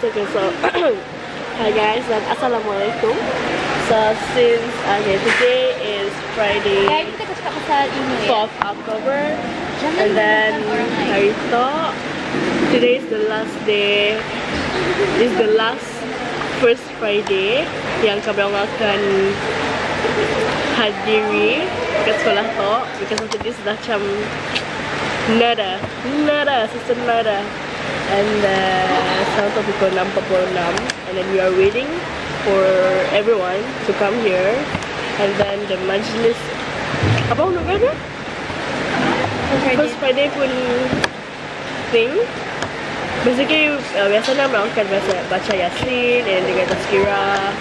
guys. Okay, so hi guys and assalamualaikum. So since okay, today is Friday, Guys, kita akan cakap pasal ini ya. 4th October, and then hari tu, today is the last day. Is the last first Friday yang kami akan hadiri kat sekolah tu because after this dah macam nada nada sister nada and uh, tu pukul 6.46 and then we are waiting for everyone to come here and then the majlis apa nak kata? First Friday pun thing Basically, uh, biasanya akan biasa baca Yasin and dengan tazkirah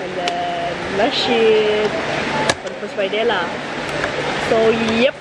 and then nasyid on first Friday lah. So, yep.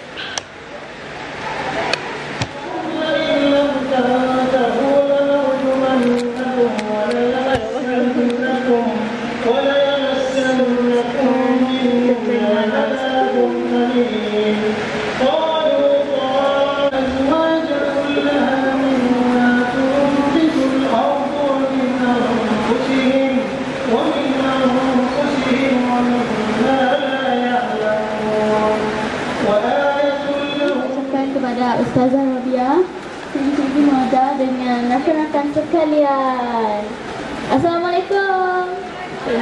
Rakan-rakan sekalian Assalamualaikum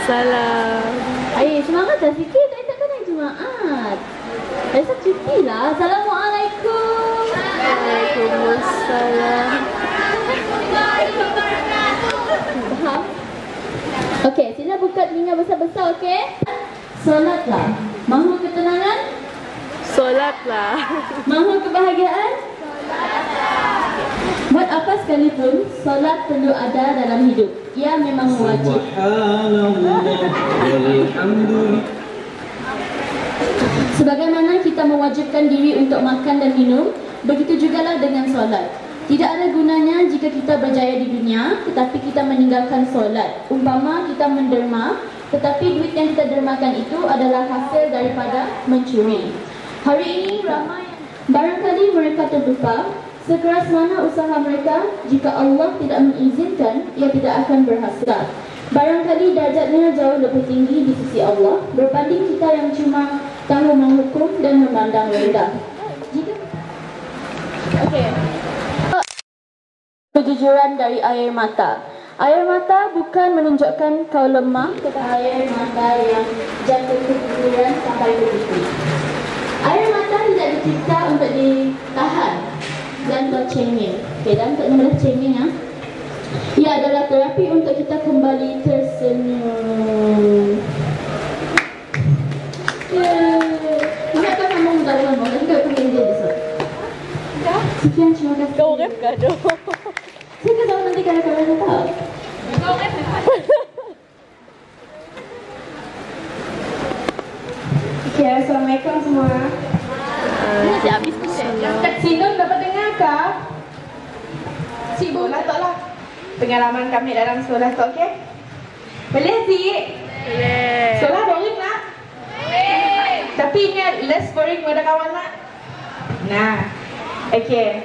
Salam. Ayo semangat dah sikit Tak takkan naik Jumaat Rasa cuti lah Assalamualaikum Waalaikumsalam. Faham? Okey, sila buka telinga besar-besar okey Solatlah Mahu ketenangan? Solat lah. Mahu kebahagiaan? Sekalipun, solat perlu ada dalam hidup. Ia memang wajib. Sebagaimana kita mewajibkan diri untuk makan dan minum, begitu jugalah dengan solat. Tidak ada gunanya jika kita berjaya di dunia, tetapi kita meninggalkan solat. Umpama kita menderma, tetapi duit yang kita dermakan itu adalah hasil daripada mencuri. Hari ini ramai barangkali mereka terlupa sekeras mana usaha mereka jika Allah tidak mengizinkan ia tidak akan berhasil. Barangkali darjatnya jauh lebih tinggi di sisi Allah berbanding kita yang cuma tahu menghukum dan memandang rendah. Jika Okey. Kejujuran dari air mata. Air mata bukan menunjukkan kau lemah tetapi air mata yang jatuh kejujuran sampai ke titik. Air mata tidak dicipta untuk ditahan dan tercengeng. Okey, dan untuk nama cengeng ya. Ia adalah terapi untuk kita kembali tersenyum. Yeay. Mana kau ngomong tak ngomong? Tapi kau akan dia besok. Sekian terima kasih. Kau rap ke aduh? Saya tak tahu nanti kalau kalian tahu. Okay, Assalamualaikum semua. Nanti habis kita. Sinun dapat dengar ke? Sibuk lah tak lah. Pengalaman kami dalam sekolah tu, okay? Boleh sih? Yeah. Sekolah boring lah. Tapi ingat, less boring pada kawan lah. Nah. Alright.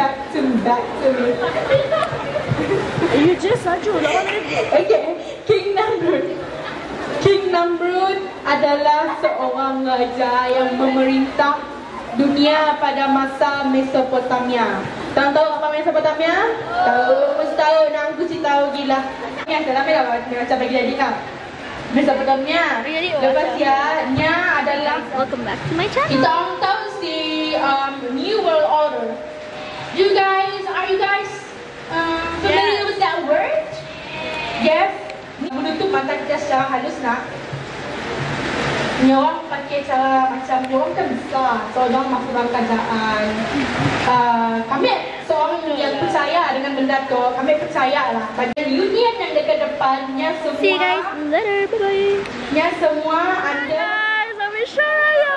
Back to back to me. You just saja lawan lagi. Okay, King Namrud. King Namrud adalah seorang raja yang memerintah dunia pada masa Mesopotamia. Tahu tahu apa Mesopotamia? Tahu, mesti tahu. Nak aku sih tahu gila. Yang dalam ni lah macam bagi jadi lah. Mesopotamia. Jadi, Lepas ya, nya adalah Welcome back to my channel. kita orang tahu si um, New World Order. You guys, are you guys um, familiar Yes. with that word? Yes. Menutup mata kita secara halus nak. Ni orang pakai cara macam ni orang kan besar. So orang masuk dalam kerajaan. Uh, kami seorang yang percaya dengan benda tu. Kami percaya lah. Pada union yang dekat depannya semua. See you guys later. Bye bye. Nya semua anda. Guys, kami Shoraya.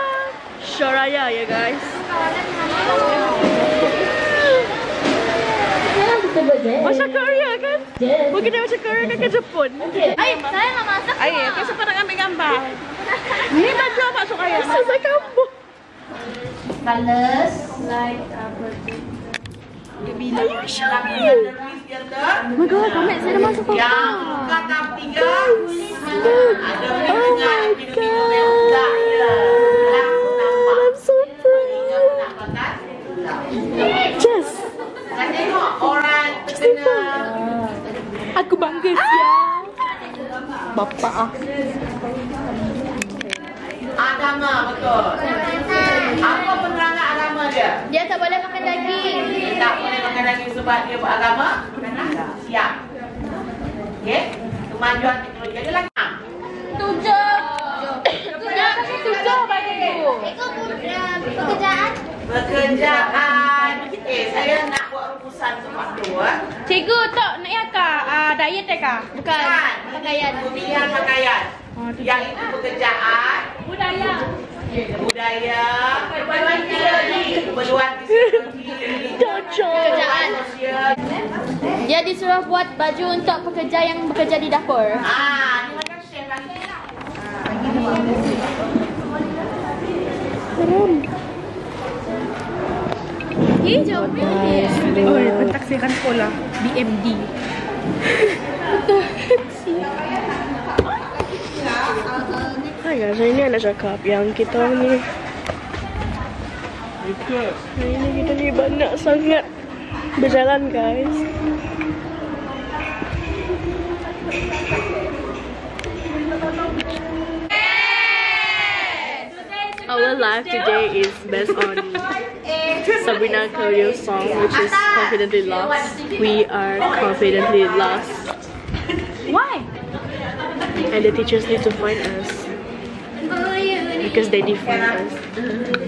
Shoraya ya guys. Macam Korea kan? Yes. Mungkin dia macam Korea kan ke Jepun. Ay, saya nak masak Ay, okay, siapa nak ambil gambar? Ni baju apa Soraya? Selesai kamu. Colors like apa tu? Oh my god, Kamek saya dah masuk Yang kota. buka tahap tiga Ada yang budak je Langsung nampak I'm so proud. Jess, Kan tengok orang terkena aku bangga siang. Bapak ah. Agama betul Apa penerangan agama dia? Dia tak boleh makan daging. Dia tak boleh makan daging sebab dia beragama Siap Okey Kemajuan teknologi ada lagi tak? Tujuh. Tujuh. Tujuh bagi tu. Pekerjaan. Pekerjaan Eh saya nak buat rumusan untuk waktu eh. Cikgu tak nak ya kak uh, diet ya kak? Bukan. Pakaian. Pemilihan pakaian Yang itu pekerjaan Budaya. budaya teknologi Pekerjaan. sosial Dia disuruh buat baju untuk pekerja yang bekerja di dapur. ah Eh, jawabnya dia. Oh, pentaksiran sekolah BMD. Guys, nak cakap yang kita ni Hari ni kita ni banyak sangat berjalan guys Our life today is based on Sabrina Carrio's song which is Confidently Lost. We are confidently lost. Why? And the teachers need to find us because they define us.